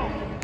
Field.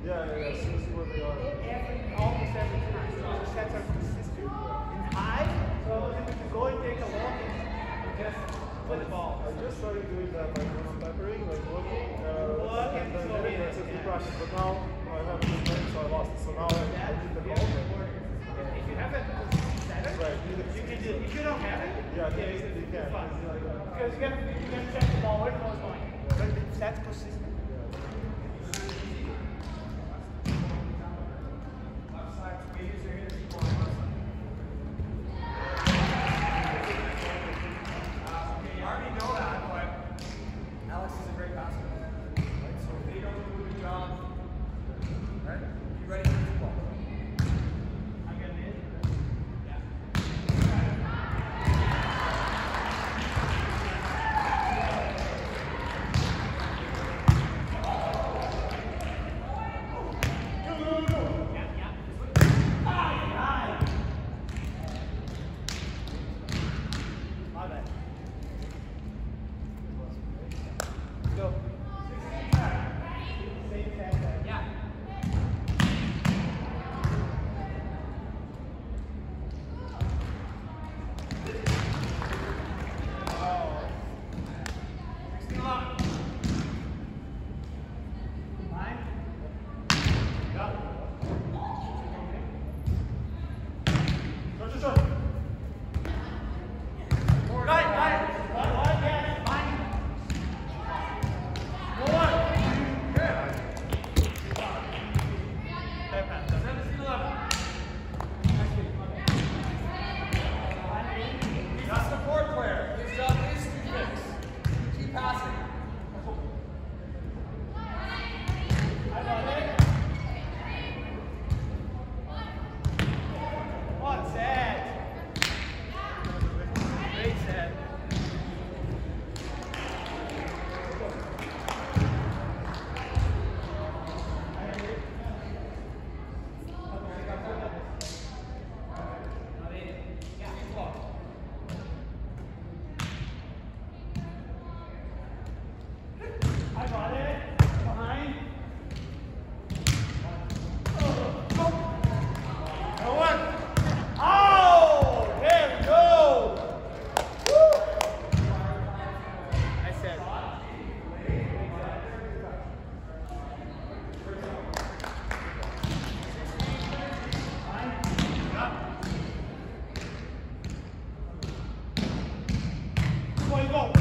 Yeah, yeah, yeah. See, see where they are. Every, almost every time. So the sets are consistent. In high, so if you go and take a walk and just put the ball. I just started doing that, like when I'm peppering, like looking, uh, Look and and then slowly, getting access to practice. But now I have to play, so I lost. So now I, I need the ball. If you have it Right. you can do If you don't have it, Yeah, yeah, it's can. fine. It's like that. Because you have, you have to check the ball where the ball is going. 27% Go,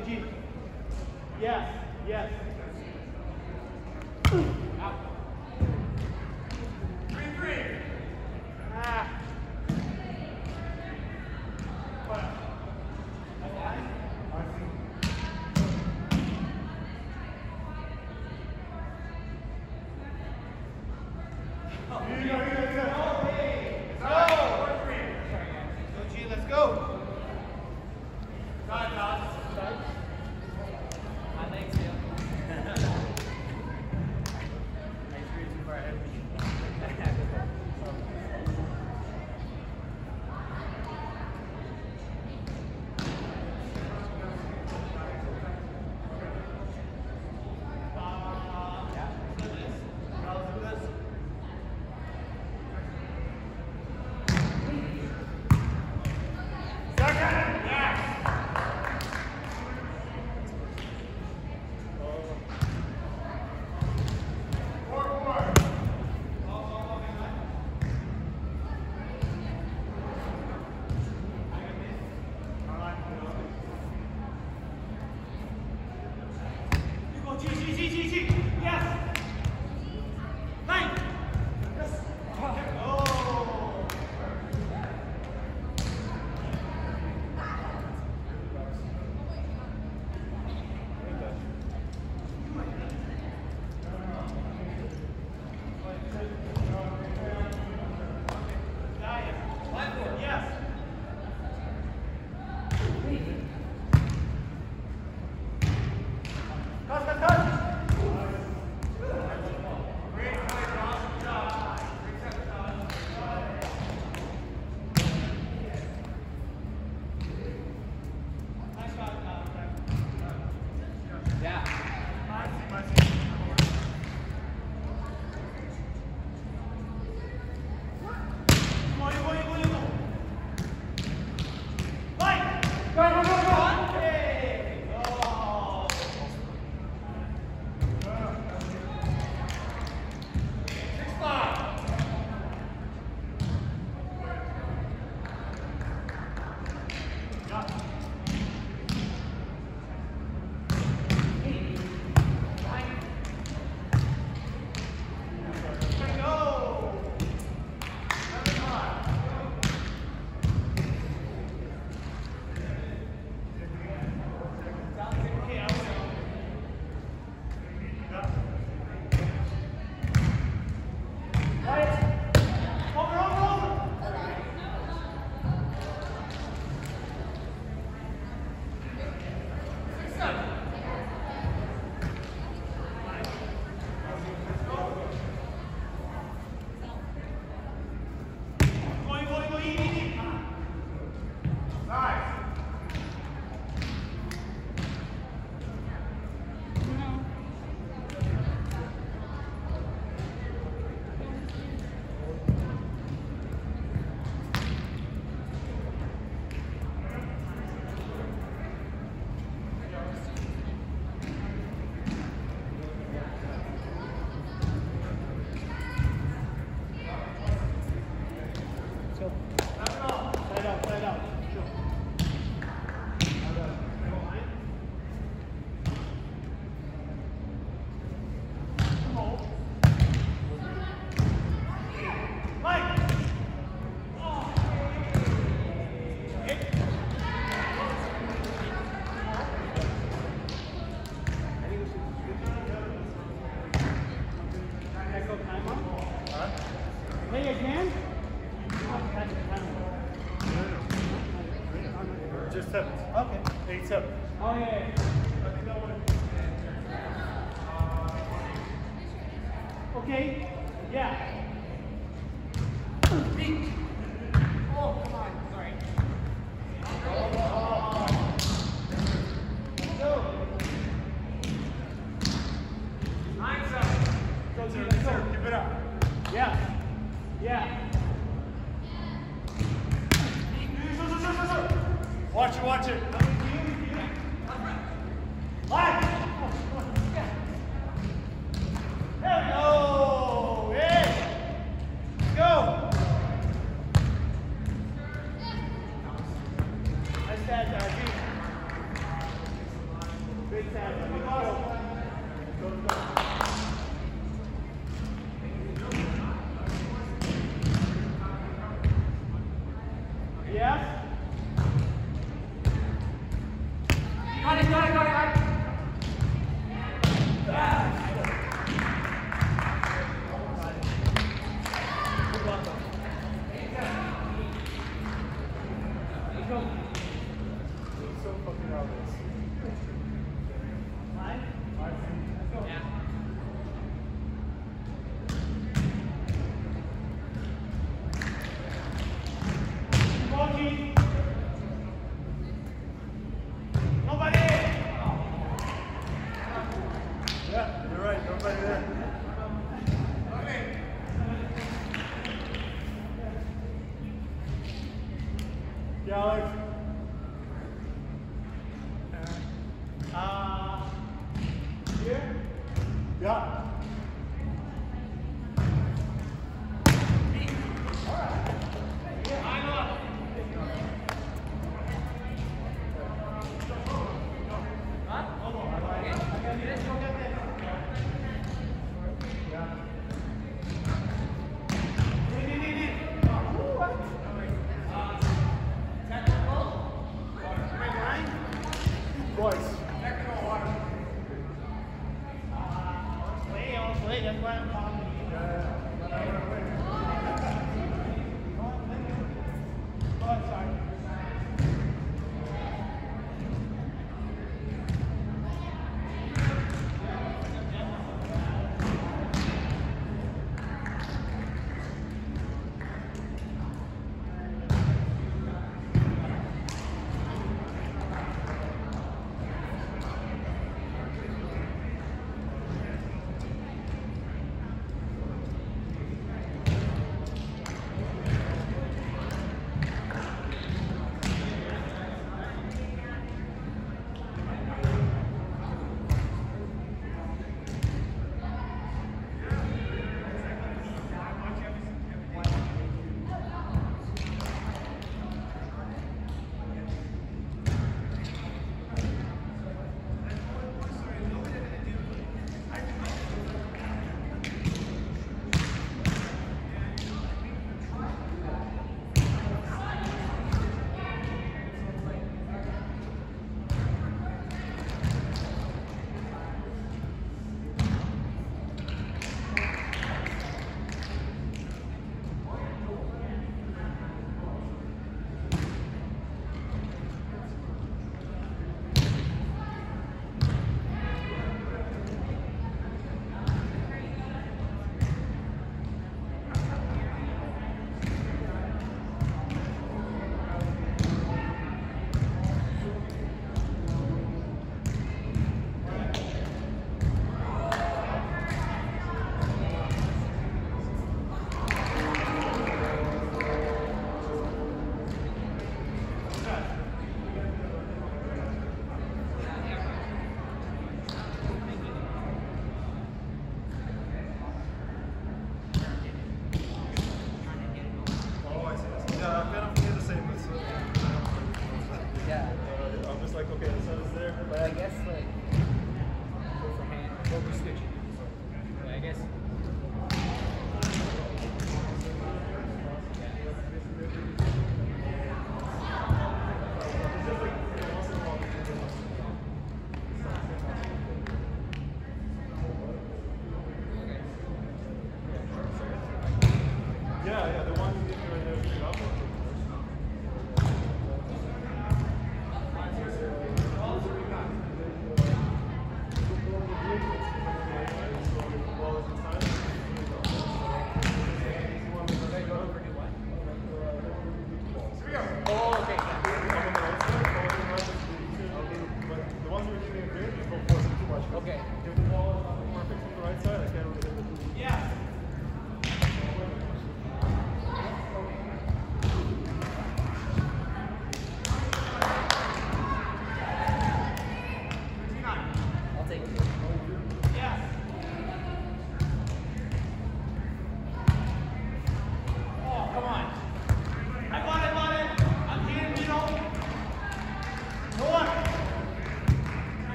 G. Yes, yes.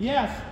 Yes.